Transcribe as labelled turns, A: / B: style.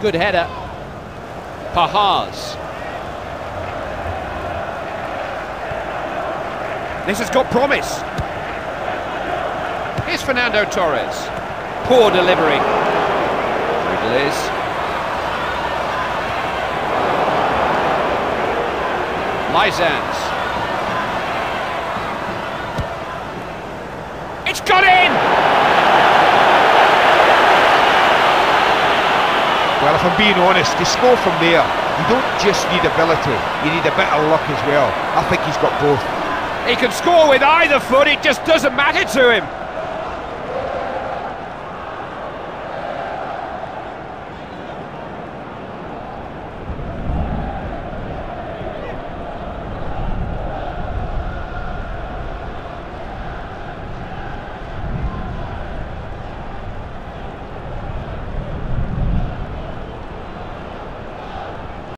A: Good header. Pahars. This has got promise. Here's Fernando Torres. Poor delivery. Dribble is. Laizans. It's got in!
B: Well, if I'm being honest, to score from there, you don't just need ability, you need a bit of luck as well. I think he's got both.
A: He can score with either foot, it just doesn't matter to him.